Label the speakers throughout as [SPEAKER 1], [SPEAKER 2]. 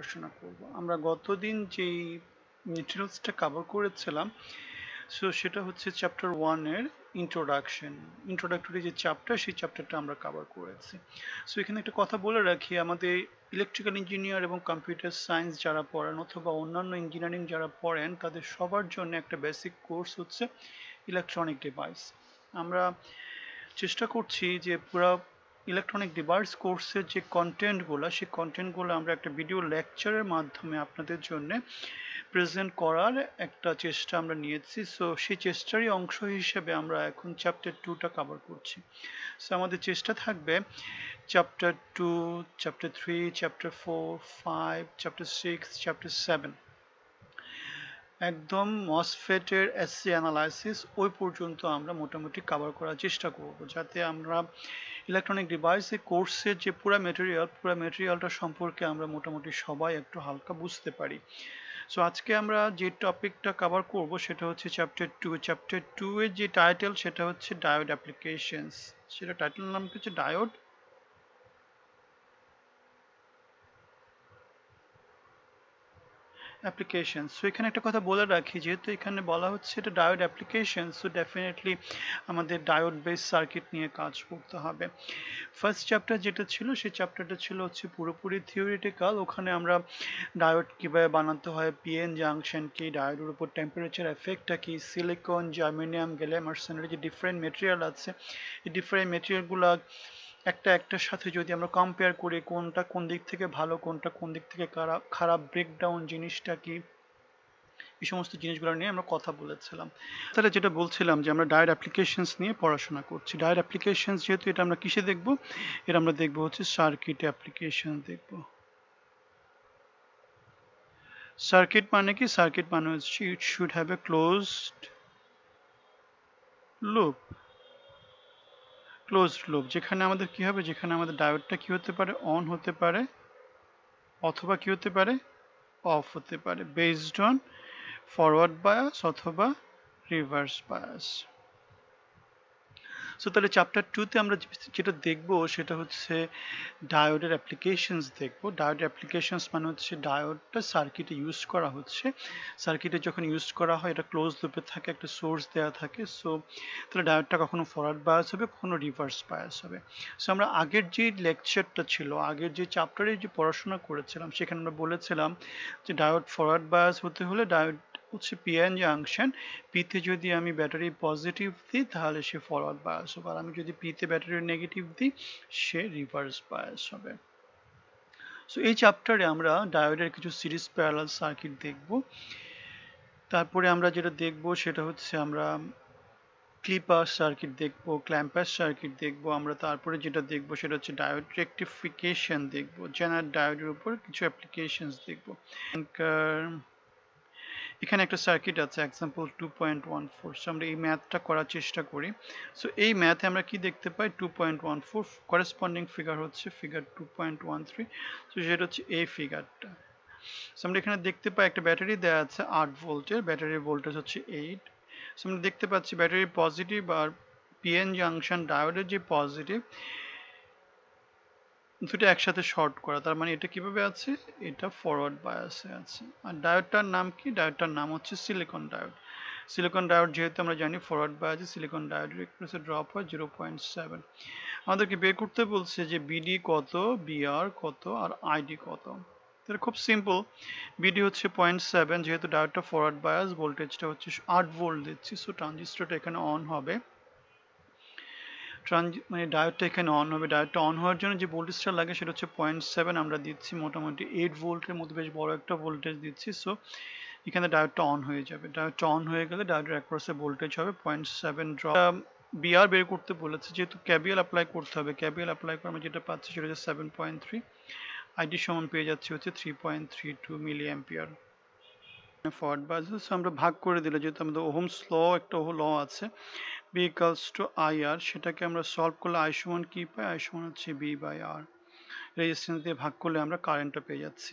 [SPEAKER 1] পড়াশোনা করব। আমরা গতদিন যেই মেটেরিয়ালসটা কভার করেছিলাম সো সেটা হচ্ছে চ্যাপ্টার ওয়ানের ইন্ট্রোডাকশন ইন্ট্রোডাক্টরি যে চ্যাপ্টার সেই চ্যাপ্টারটা আমরা কভার করেছি। সো এখানে একটা কথা বলে রাখি, আমাদের ইলেকট্রিক্যাল ইঞ্জিনিয়ার এবং কম্পিউটার সায়েন্স যারা পড়েন অথবা অন্যান্য ইঞ্জিনিয়ারিং যারা পড়েন, তাদের সবার জন্য একটা বেসিক কোর্স হচ্ছে ইলেকট্রনিক ডিভাইস আমরা চেষ্টা করছি যে পুরো ইলেকট্রনিক ডিভাইস কোর্সের যে কন্টেন্টগুলো সেই কন্টেন্টগুলো আমরা একটা ভিডিও লেকচারের মাধ্যমে আপনাদের জন্য প্রেজেন্ট করার একটা চেষ্টা আমরা নিয়েছি। সো সেই চেষ্টারই অংশ হিসেবে আমরা এখন চ্যাপ্টার টুটা কভার করছি। সো আমাদের চেষ্টা থাকবে chapter two chapter three chapter four five chapter six chapter seven একদম মসফেটের এসসি অ্যানালাইসিস ওই পর্যন্ত আমরা মোটামুটি কভার করার চেষ্টা করব, যাতে আমরা ইলেকট্রনিক ডিভাইসে কোর্সের যে পুরো মেটেরিয়াল পুরো মেটেরিয়ালটা সম্পর্কে আমরা মোটামুটি সবাই একটু হালকা বুঝতে পারি। সো আজকে আমরা যে টপিকটা কভার করব সেটা হচ্ছে চ্যাপ্টার টু চ্যাপ্টার টু এর যে টাইটেল সেটা হচ্ছে ডায়োড অ্যাপ্লিকেশনস সেটা টাইটেল নাম হচ্ছে ডায়োড অ্যাপ্লিকেশন সো এখানে একটা কথা বলে রাখি, যেহেতু এখানে বলা হচ্ছে এটা ডায়োড অ্যাপ্লিকেশন সো ডেফিনেটলি আমাদের ডায়োড বেস সার্কিট নিয়ে কাজ করতে হবে। ফার্স্ট চ্যাপ্টার যেটা ছিল, সেই চ্যাপ্টারটা ছিল হচ্ছে পুরোপুরি থিওরিটিক্যাল ওখানে আমরা ডায়োড কীভাবে বানাতে হয় পিএন জাংশন কি ডায়োডের উপর টেম্পারেচার এফেক্টটা কি সিলিকন জার্মেনিয়াম গ্যালিয়াম আর্সেনালের যে ডিফারেন্ট মেটেরিয়াল আছে, এই ডিফারেন্ট মেটেরিয়ালগুলো একটা, একটার সাথে যদি আমরা কম্পেয়ার করি কোনটা কোন দিক থেকে ভালো, কোনটা কোন দিক থেকে খারাপ খারাপ ব্রেকডাউন জিনিসটা কি, এই সমস্ত জিনিসগুলো নিয়ে আমরা কথা বলেছিলাম। তাহলে যেটা বলছিলাম যে আমরা ডায়েট অ্যাপ্লিকেশনস নিয়ে পড়াশোনা করছি। ডায়েট অ্যাপ্লিকেশনস যেহেতু এটা আমরা কিসে দেখব? এটা আমরা দেখব হচ্ছে সার্কিট অ্যাপ্লিকেশন দেখব। সার্কিট মানে কি? সার্কিট মানে হচ্ছে it should have a closed loop closed loop যেখানে আমাদের কি হবে? যেখানে আমাদের ডায়োডটা কি হতে পারে? অন হতে পারে, অথবা কি হতে পারে? অফ হতে পারে বেসড অন ফরওয়ার্ড বায়াস অথবা রিভার্স বায়াস সো তাহলে চ্যাপ্টার টুতে আমরা যেটা দেখব সেটা হচ্ছে ডায়োডের অ্যাপ্লিকেশনস দেখব। ডায়োড অ্যাপ্লিকেশনস মানে হচ্ছে ডায়োডটা সার্কিটে ইউজ করা হচ্ছে। সার্কিটে যখন ইউজ করা হয়, এটা ক্লোজ লুপে থাকে, একটা সোর্স দেওয়া থাকে। সো তাহলে ডায়োডটা কখনো ফরওয়ার্ড বায়াস হবে, কখনো রিভার্স বায়াস হবে। সো আমরা আগের যে লেকচারটা ছিল, আগের যে চ্যাপ্টারে যে পড়াশোনা করেছিলাম, সেখানে আমরা বলেছিলাম যে ডায়োড ফরওয়ার্ড বায়াস হতে হলে ডায়োড হচ্ছে পিএন জাংশন পিতে যদি আমি ব্যাটারি পজিটিভ দিই, তাহলে সে ফরওয়ার্ড বায়াস হবে। আর আমি যদি পিতে ব্যাটারি নেগেটিভ দিই, সে রিভার্স বায়াস হবে। সো এই চ্যাপ্টারে আমরা ডায়োডের কিছু সিরিজ প্যারালাল সার্কিট দেখব। তারপরে আমরা যেটা দেখব, সেটা হচ্ছে আমরা ক্লিপার সার্কিট দেখব ক্ল্যাম্পার সার্কিট দেখব। আমরা তারপরে যেটা দেখব, সেটা হচ্ছে ডায়োড রেক্টিফিকেশন দেখব। জেনার ডায়োডের উপর কিছু অ্যাপ্লিকেশনস দেখব। এখানে একটা সার্কিট আছে example two point one four so আমরা এই ম্যাথটা করার চেষ্টা করি। সো এই ম্যাথে আমরা কি দেখতে পাই? Two point one four corresponding figure হচ্ছে figure two point one three so সেটা হচ্ছে এই ফিগারটা সো আমরা এখানে দেখতে পাই একটা ব্যাটারি দেওয়া আছে আট ভোল্টের ব্যাটারির ভোল্টেজ হচ্ছে এইট সো আমরা দেখতে পাচ্ছি ব্যাটারি পজিটিভ আর পিএন জাংশন ডায়োডের যে পজিটিভ দুটো একসাথে শর্ট করা। তার মানে এটা কীভাবে আছে? এটা ফরওয়ার্ড বায়াসে আছে। আর ডায়োডটার নাম কি? ডায়োডটার নাম হচ্ছে সিলিকন ডায়োড সিলিকন ডায়োড যেহেতু আমরা জানি ফরওয়ার্ড বায়াসে সিলিকন ডায়োডের একটু ড্রপ হয় জিরো পয়েন্ট সেভেন আমাদেরকে বের করতে বলছে যে বিডি কত বিআর কত, আর আইডি কত। এটা খুব সিম্পল বিডি হচ্ছে পয়েন্ট সেভেন যেহেতু ডায়োডটা ফরওয়ার্ড বায়াস ভোল্টেজটা হচ্ছে আট ভোল্ট দিচ্ছি সো ট্রানজিস্টরটা এখানে অন হবে। মানে ডায়োডটা এখানে অন হবে। ডায়োডটা অন হওয়ার জন্য যে ভোল্টেজটা লাগে সেটা হচ্ছে পয়েন্ট সেভেন আমরা দিচ্ছি মোটামুটি এইট ভোল্টের মধ্যে বেশ বড় একটা ভোল্টেজ দিচ্ছি। সো এখানে ডায়োডটা অন হয়ে যাবে। ডায়োডটা অন হয়ে গেলে ডায়োডের অ্যাক্রসে ভোল্টেজ হবে পয়েন্ট সেভেন ড্রপ বিআর বের করতে বলেছে, যেহেতু ক্যাবিএল অ্যাপ্লাই করতে হবে ক্যাবিএল অ্যাপ্লাই করে আমরা যেটা পাচ্ছি সেটা হচ্ছে সেভেন পয়েন্ট থ্রি আইডি সমান পেয়ে যাচ্ছি হচ্ছে three point three two milli ampere forward biases আমরা ভাগ করে দিলে যেহেতু আমাদের ওহমস ল একটা ল আছে। V equals to I R সেটাকে আমরা সলভ করলে আই সমান কি পাই? আই সমান হচ্ছে বি বাই আর রেজিস্ট্যান্স দিয়ে ভাগ করলে আমরা কারেন্টটা পেয়ে যাচ্ছি।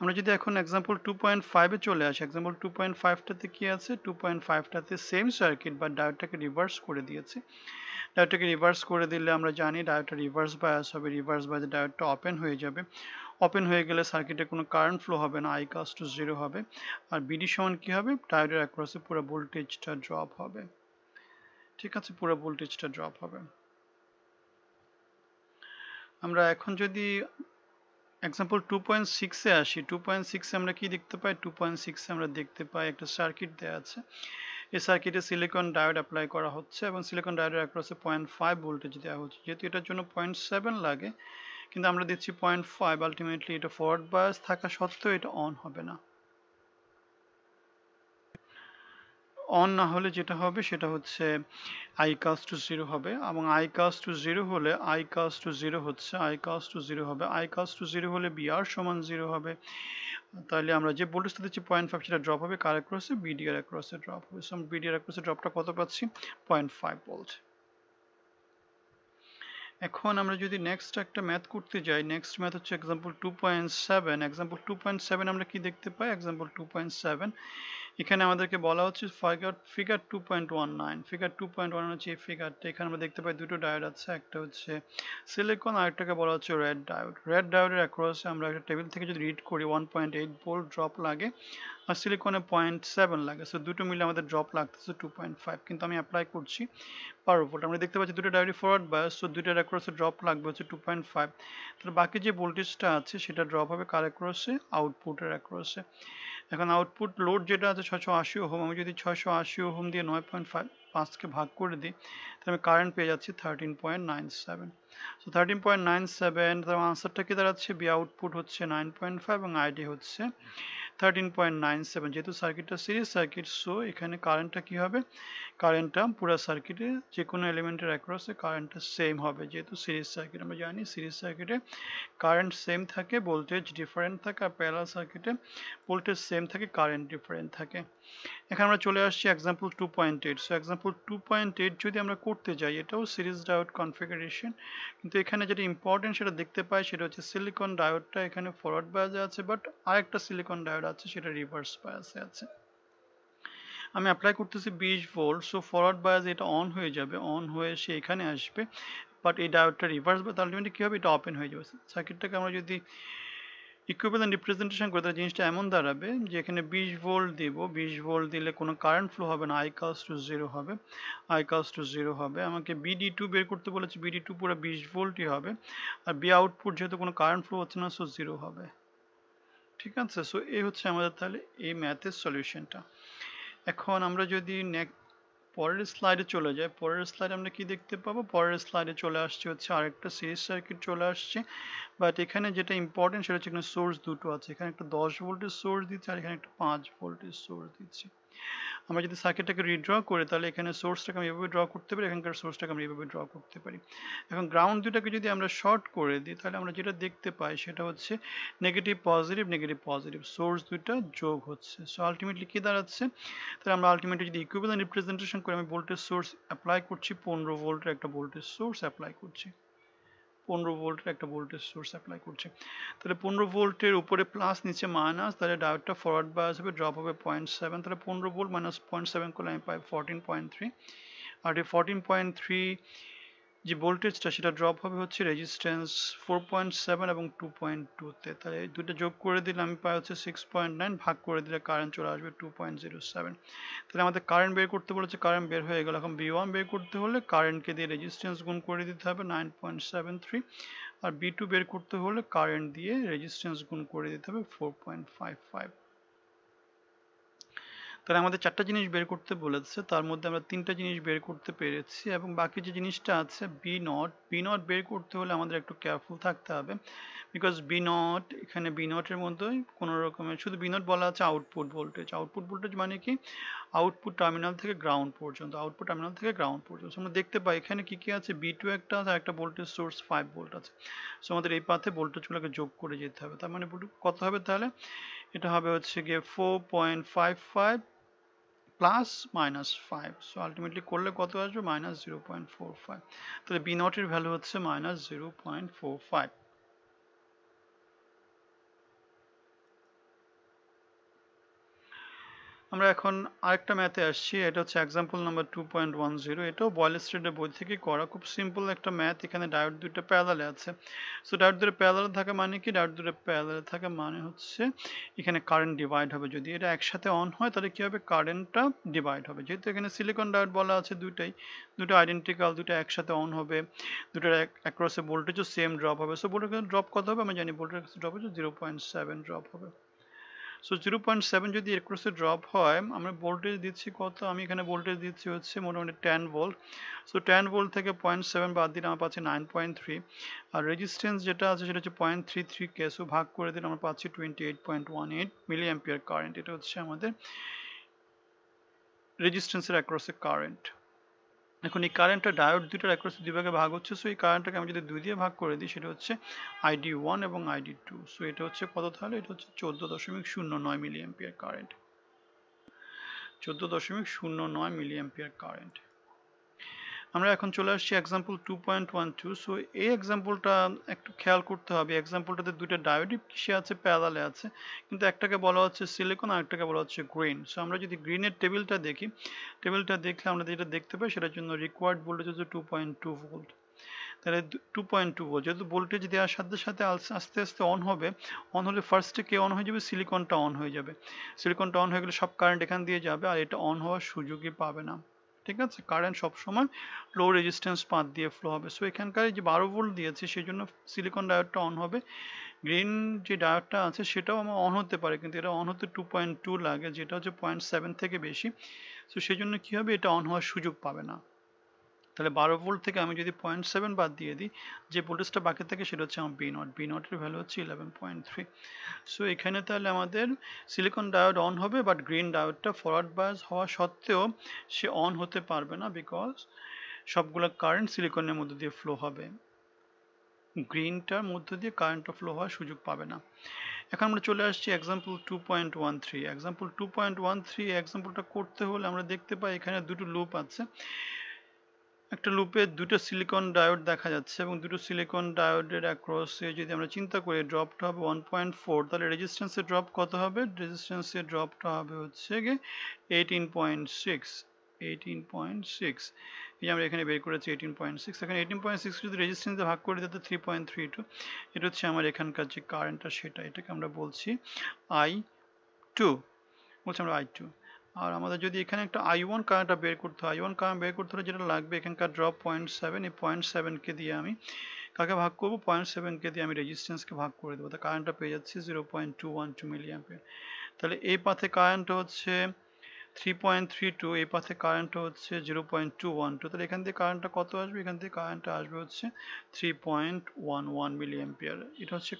[SPEAKER 1] আমরা যদি এখন এক্সাম্পল টু পয়েন্ট ফাইভে চলে আসি এক্সাম্পল টু পয়েন্ট ফাইভটাতে কি আছে? টু পয়েন্ট ফাইভটাতে সেম সার্কিট বা ডায়োডটাকে রিভার্স করে দিয়েছে। ডায়োডটাকে রিভার্স করে দিলে আমরা জানি ডায়োডটা রিভার্স বায়াস হবে রিভার্স বায়াসে ডায়োডটা ওপেন হয়ে যাবে। ওপেন হয়ে গেলে সার্কিটে কোনো কারেন্ট ফ্লো হবে না আই কাস টু জিরো হবে। আর বিডি সমান কি হবে? ডায়োডের অ্যাক্রসে পুরো ভোল্টেজটা ড্রপ হবে। ঠিক আছে, পুরো ভোল্টেজটা ড্রপ হবে। আমরা এখন যদি এক্সাম্পল টু পয়েন্ট সিক্সে আসি টু পয়েন্ট সিক্সে আমরা কি দেখতে পাই? টু পয়েন্ট সিক্সে আমরা দেখতে পাই একটা সার্কিট দেওয়া আছে। এই সার্কিটে সিলিকন ডায়োড অ্যাপ্লাই করা হচ্ছে এবং সিলিকন ডায়োডের অ্যাক্রসে পয়েন্ট ফাইভ ভোল্টেজ দেওয়া হচ্ছে। যেহেতু এটার জন্য পয়েন্ট সেভেন লাগে, কিন্তু আমরা দিচ্ছি পয়েন্ট ফাইভ আলটিমেটলি এটা ফরওয়ার্ড বায়াস থাকা সত্ত্বেও এটা অন হবে না। অন না হলে যেটা হবে সেটা হচ্ছে আই কাস টু জিরো হবে এবং আই কাস টু জিরো হলে আই কাস টু জিরো হচ্ছে আই কাস টু জিরো হবে। আই কাস টু জিরো হলে বিআর সমান জিরো হবে। তাহলে আমরা যে ভোল্টেজটা দিচ্ছি পয়েন্ট ফাইভ সেটা ড্রপ হবে কার অ্যাক্রসে বিডিআর অ্যাক্রসে ড্রপ হবে। সো বিডিআর অ্যাক্রসে ড্রপটা কত পাচ্ছি? পয়েন্ট ফাইভ ভোল্ট এখন আমরা যদি নেক্সট একটা ম্যাথ করতে যাই নেক্সট ম্যাথ হচ্ছে example two point seven example two point seven আমরা কি দেখতে পাই? এক্সাম্পল টু পয়েন্ট সেভেন এখানে আমাদেরকে বলা হচ্ছে figure figure two point one nine figure two point one হচ্ছে এই ফিগারটা এখানে আমরা দেখতে পাই দুটো ডায়োড আছে, একটা হচ্ছে সিলিকন আর একটাকে বলা হচ্ছে রেড ডায়োড রেড ডায়োডের অ্যাক্রসে আমরা একটা টেবিল থেকে যদি রিড করি one point eight volt drop লাগে আর সিলিকনে পয়েন্ট সেভেন লাগে। সো দুটো মিলে আমাদের ড্রপ লাগতেছে টু পয়েন্ট ফাইভ কিন্তু আমি অ্যাপ্লাই করছি পার ভোল্ট আমরা দেখতে পাচ্ছি দুটো ডায়োডই ফরওয়ার্ড বায়াস সো দুটোর অ্যাক্রসে ড্রপ লাগবে হচ্ছে টু পয়েন্ট ফাইভ তাহলে বাকি যে ভোল্টেজটা আছে, সেটা ড্রপ হবে কার অ্যাক্রসে আউটপুটের অ্যাক্রসে এখন আউটপুট লোড যেটা আছে ছশো আশি ওহম, আমি যদি ছশো আশি ওহম দিয়ে নয় পয়েন্ট ফাইভ পাঁচকে ভাগ করে দিই, তাহলে আমি কারেন্ট পেয়ে যাচ্ছি thirteen point nine seven so thirteen point nine seven তার আনসারটা কি দাঁড়াচ্ছে? বি আউটপুট হচ্ছে নাইন পয়েন্ট ফাইভ এবং আইডি হচ্ছে থার্টিন পয়েন্ট নাইন সেভেন যেহেতু সার্কিটটা সিরিজ সার্কিট সো এখানে কারেন্টটা কী হবে? কারেন্টটা পুরো সার্কিটে যে কোনো এলিমেন্টের অ্যাক্রসে কারেন্টটা সেম হবে। যেহেতু সিরিজ সার্কিট আমরা জানি সিরিজ সার্কিটে কারেন্ট সেম থাকে ভোল্টেজ ডিফারেন্ট থাকে আর প্যারাল সার্কিটে ভোল্টেজ সেম থাকে কারেন্ট ডিফারেন্ট থাকে। এখানে আমরা চলে আসছি example two point eight so example two point eight যদি আমরা করতে যাই, এটাও সিরিজ ডায়োড কনফিগারেশন কিন্তু এখানে যেটা ইম্পর্টেন্ট সেটা দেখতে পাই সেটা হচ্ছে সিলিকন ডায়োডটা এখানে ফরওয়ার্ড বায়াসে আছে বাট আরেকটা সিলিকন ডায়োড আছে, সেটা রিভার্স বায়াসে আছে। আমি অ্যাপ্লাই করতেছি বিশ ভোল্ট সো ফরওয়ার্ড বায়াস এটা অন হয়ে যাবে অন হয়ে সে এখানে আসবে বাট এই ডায়োডটা রিভার্স বা আলটিমেটলি কী হবে? এটা ওপেন হয়ে যাবে। সার্কিটটাকে আমরা যদি ইকুইভ্যালেন্ট রিপ্রেজেন্টেশন করে, তাহলে জিনিসটা এমন দাঁড়াবে যে এখানে বিশ ভোল্ট দিব, বিশ ভোল্ট দিলে কোনো কারেন্ট ফ্লো হবে না আই কাস টু জিরো হবে আই কাস টু জিরো হবে। আমাকে বিডি টু বের করতে বলেছে বিডি টু পুরো বিশ ভোল্টই হবে, আর বি আউটপুট যেহেতু কোনো কারেন্ট ফ্লো হচ্ছে না সো জিরো হবে। ঠিক আছে? সো এই হচ্ছে আমাদের তাহলে এই ম্যাথের সলিউশনটা এখন আমরা যদি নেক পরের স্লাইডে চলে যাই, পরের স্লাইডে আমরা কি দেখতে পাবো? পরের স্লাইডে চলে আসছে হচ্ছে আরেকটা সিরিজ সার্কিট চলে আসছে। বাট এখানে যেটা ইম্পর্টেন্ট সেটা হচ্ছে এখানে সোর্স দুটো আছে। এখানে একটা দশ ভোল্টের সোর্স দিচ্ছে আর এখানে একটা পাঁচ ভোল্টের সোর্স দিচ্ছে। আমরা যদি সার্কিটটাকে রিড্র করি, তাহলে এখানে সোর্সটাকে আমি এভাবে ড্র করতে পারি, এখানকার সোর্সটাকে আমরা এভাবে ড্র করতে পারি। এখন গ্রাউন্ড দুটাকে যদি আমরা শর্ট করে দিই, তাহলে আমরা যেটা দেখতে পাই, সেটা হচ্ছে negative positive negative positive source দুইটা যোগ হচ্ছে। সো আলটিমেটলি কি দাঁড়াচ্ছে? তাহলে আমরা আলটিমেটলি যদি ইকুইভ্যালেন্ট রিপ্রেজেন্টেশন করে, আমি ভোল্টেজ সোর্স অ্যাপ্লাই করছি, পনেরো ভোল্টের একটা ভোল্টেজ সোর্স অ্যাপ্লাই করছি। পনেরো ভোল্টের একটা ভোল্টেজ সোর্স অ্যাপ্লাই করছে। তাহলে পনেরো ভোল্টের উপরে প্লাস নিচে মাইনাস তাহলে ডায়োডটা ফরওয়ার্ড বায়াস হবে ড্রপ হবে পয়েন্ট সেভেন তাহলে পনেরো ভোল্ট মাইনাস পয়েন্ট সেভেন করলে আমি পাই ফোরটিন পয়েন্ট থ্রি আর এই ফোরটিন পয়েন্ট থ্রি যে ভোল্টেজটা সেটা ড্রপ হবে হচ্ছে রেজিস্ট্যান্স ফোর পয়েন্ট সেভেন এবং টু পয়েন্ট টুতে তাহলে এই দুটো যোগ করে দিলে আমি পাই হচ্ছে সিক্স পয়েন্ট নাইন ভাগ করে দিলে কারেন্ট চলে আসবে টু পয়েন্ট জিরো সেভেন তাহলে আমাদের কারেন্ট বের করতে বলেছে কারেন্ট বের হয়ে গেল। এখন বি ওয়ান বের করতে হলে কারেন্টকে দিয়ে রেজিস্ট্যান্স গুণ করে দিতে হবে নাইন পয়েন্ট সেভেন থ্রি আর বি টু বের করতে হলে কারেন্ট দিয়ে রেজিস্ট্যান্স গুণ করে দিতে হবে ফোর পয়েন্ট ফাইভ ফাইভ তাহলে আমাদের চারটা জিনিস বের করতে বলেছে, তার মধ্যে আমরা তিনটা জিনিস বের করতে পেরেছি এবং বাকি যে জিনিসটা আছে বি নট বি নট বের করতে হলে আমাদের একটু কেয়ারফুল থাকতে হবে বিকজ বি নট এখানে বি নটের মধ্যে কোনো রকমের, শুধু বি নট বলা আছে আউটপুট ভোল্টেজ আউটপুট ভোল্টেজ মানে কি? আউটপুট টার্মিনাল থেকে গ্রাউন্ড পর্যন্ত আউটপুট টার্মিনাল থেকে গ্রাউন্ড পর্যন্ত। আমরা দেখতে পাই এখানে কি কি আছে? বি টু একটা আছে একটা ভোল্টেজ সোর্স ফাইভ ভোল্ট আছে। সো আমাদের এই পাথে ভোল্টেজগুলোকে যোগ করে যেতে হবে। তার মানে কত হবে তাহলে? এটা হবে হচ্ছে গিয়ে four point five five plus minus five so ultimately করলে কত আসবে? Minus zero point four five তাহলে বি নটের ভ্যালু হচ্ছে minus zero point four five আমরা এখন আরেকটা ম্যাথে আসছি, এটা হচ্ছে example number two point one zero এটাও বয়েল স্ট্রিটের বই থেকে করা, খুব সিম্পল একটা ম্যাথ এখানে ডায়োড দুটো প্যারালে আছে। সো ডায়োড দুটো প্যারালে থাকা মানে কি? ডায়োড দুটো প্যারালে থাকা মানে হচ্ছে এখানে কারেন্ট ডিভাইড হবে। যদি এটা একসাথে অন হয়, তাহলে কি হবে? কারেন্টটা ডিভাইড হবে। যেহেতু এখানে সিলিকন ডায়োড বলা আছে দুইটাই, দুটো আইডেন্টিক্যাল দুটো একসাথে অন হবে দুটোর অ্যাক্রসে ভোল্টেজও সেম ড্রপ হবে। সো ভোল্টেজ ড্রপ কত হবে? আমি জানি ভোল্টেজ ড্রপ হচ্ছে জিরো পয়েন্ট সেভেন ড্রপ হবে। সো জিরো পয়েন্ট সেভেন যদি এক্রসে ড্রপ হয়, আমরা ভোল্টেজ দিচ্ছি কত? আমি এখানে ভোল্টেজ দিচ্ছি হচ্ছে মোটামুটি ten volt so ten volt থেকে পয়েন্ট সেভেন বাদ দিলে আমরা পাচ্ছি নাইন পয়েন্ট থ্রি আর রেজিস্ট্যান্স যেটা আছে সেটা হচ্ছে point three three K so ভাগ করে দিলে আমরা পাচ্ছি twenty eight point one eight milli ampere current এটা হচ্ছে আমাদের রেজিস্ট্যান্সের অ্যাক্রসে কারেন্ট এখন এই কারেন্টটা ডায়োড দুইটার অ্যাক্রস দুই ভাগে ভাগ হচ্ছে সো এই কারেন্টটাকে আমি যদি দুই দিয়ে ভাগ করে দিই, সেটা হচ্ছে আইডি ওয়ান এবং আইডি টু সো এটা হচ্ছে কত তাহলে? এটা হচ্ছে চোদ্দ দশমিক শূন্য নয় মিলি কারেন্ট চোদ্দ দশমিক শূন্য নয় মিলি কারেন্ট আমরা এখন চলে আসছি example two point one two so এই এক্সাম্পলটা একটু খেয়াল করতে হবে। এক্সাম্পলটাতে দুইটা ডায়োডই কিসে আছে? প্যারালে আছে। কিন্তু একটাকে বলা হচ্ছে সিলিকন আর একটাকে বলা হচ্ছে গ্রিন সো আমরা যদি গ্রিনের টেবিলটা দেখি টেবিলটা দেখলে আমরা যেটা দেখতে পাই, সেটার জন্য রিকোয়ার্ড ভোল্টেজ হচ্ছে টু পয়েন্ট টু ভোল্ট তাহলে টু পয়েন্ট টু ভোল্ট যেহেতু ভোল্টেজ দেওয়ার সাথে সাথে আস্তে আস্তে অন হবে অন হলে ফার্স্টে কে অন হয়ে যাবে? সিলিকনটা অন হয়ে যাবে। সিলিকনটা অন হয়ে গেলে সব কারেন্ট এখান দিয়ে যাবে, আর এটা অন হওয়ার সুযোগই পাবে না। ঠিক আছে? কারেন্ট সবসময় লো রেজিস্ট্যান্স পাত দিয়ে ফ্লো হবে। সো এখানকার যে বারো ভোল্ট দিয়েছে সেই জন্য সিলিকন ডায়োডটা অন হবে। গ্রিন যে ডায়োডটা আছে, সেটাও আমার অন হতে পারে, কিন্তু এটা অন হতে টু পয়েন্ট টু লাগে, যেটা হচ্ছে পয়েন্ট সেভেন থেকে বেশি। সো সেই জন্য কী হবে? এটা অন হওয়ার সুযোগ পাবে না। তাহলে বারো ভোল্ট থেকে আমি যদি পয়েন্ট সেভেন বাদ দিয়ে দিই, যে ভোল্টেজটা বাকি থাকে সেটা হচ্ছে আমার বি নট বি নটের ভ্যালু হচ্ছে ইলেভেন পয়েন্ট থ্রি সো এখানে তাহলে আমাদের সিলিকন ডায়োড অন হবে বাট গ্রিন ডায়োডটা ফরওয়ার্ড বায়াস হওয়া সত্ত্বেও সে অন হতে পারবে না বিকজ সবগুলো কারেন্ট সিলিকনের মধ্যে দিয়ে ফ্লো হবে। গ্রিনটার মধ্যে দিয়ে কারেন্টটা ফ্লো হওয়ার সুযোগ পাবে না। এখন আমরা চলে আসছি example two point one three example two point one three এক্সাম্পলটা করতে হলে আমরা দেখতে পাই এখানে দুটো লুপ আছে। একটা লুপে দুটো সিলিকন ডায়োড দেখা যাচ্ছে এবং দুটো সিলিকন ডায়োডের অ্যাক্রসে যদি আমরা চিন্তা করি ড্রপটা হবে ওয়ান পয়েন্ট ফোর তাহলে রেজিস্ট্যান্সের ড্রপ কত হবে? রেজিস্ট্যান্সের ড্রপটা হবে হচ্ছে গিয়ে eighteen point six eighteen point six এই যে আমরা এখানে বের করেছি এইটিন পয়েন্ট সিক্স এখানে এইটিন পয়েন্ট সিক্স যদি রেজিস্ট্যান্সে ভাগ করে দিতে থ্রি পয়েন্ট থ্রি টু এটা হচ্ছে আমার এখানকার যে কারেন্টটা সেটা এটাকে আমরা বলছি আই টু বলছি আমরা আই টু আর আমাদের যদি এখানে একটা আই ওয়ান কারেন্টটা বের করতে হয় আই ওয়ান কারেন্ট বের করতে হলে যেটা লাগবে এখানকার ড্রপ পয়েন্ট সেভেন এই পয়েন্ট সেভেনকে দিয়ে আমি কাকে ভাগ করব? পয়েন্ট সেভেনকে দিয়ে আমি রেজিস্ট্যান্সকে ভাগ করে দেবো। তা কারেন্টটা পেয়ে যাচ্ছি zero point two one two milli তাহলে এই পাথে কারেন্ট হচ্ছে থ্রি পয়েন্ট থ্রি টু এই পাথে কারেন্ট হচ্ছে zero point two one two তাহলে এখান থেকে কারেন্টটা কত আসবে? এখান থেকে কারেন্টটা আসবে হচ্ছে three point one one milli এটা হচ্ছে